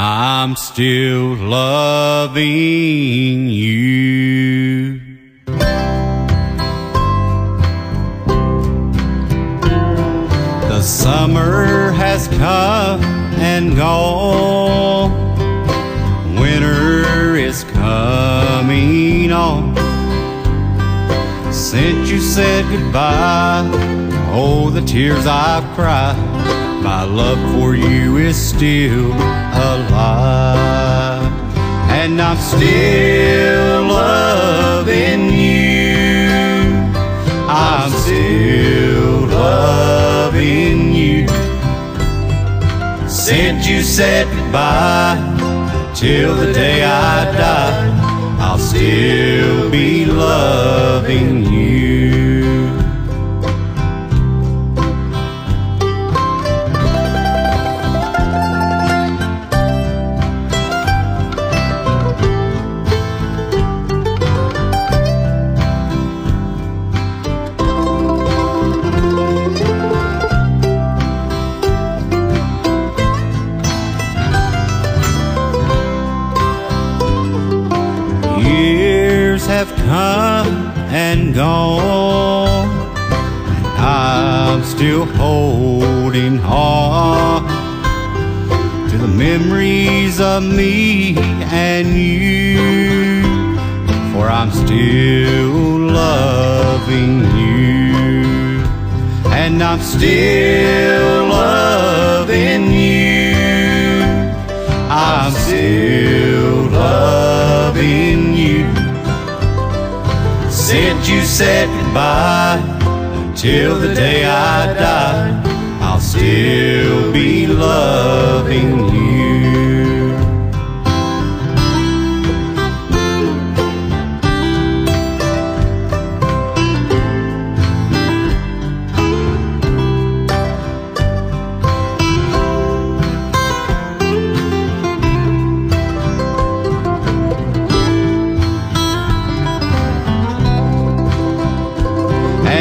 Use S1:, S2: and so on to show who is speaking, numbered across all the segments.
S1: I'm still loving you. The summer has come and gone. Winter is coming on. Since you said goodbye, oh, the tears I've cried. My love for you is still alive. And I'm still loving you. I'm still loving you. Since you said goodbye, till the day I die, I'll still be loving you. Years have come and gone, and I'm still holding on to the memories of me and you. For I'm still loving you, and I'm still loving you. I'm still loving. Since you said goodbye, till the day I die, I'll still be loving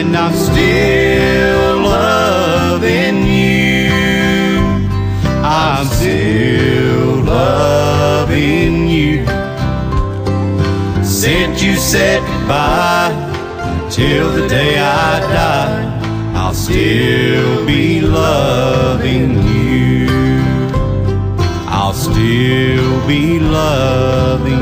S1: and I'm still loving you. I'm still loving you. Since you said goodbye, till the day I die, I'll still be loving you. I'll still be loving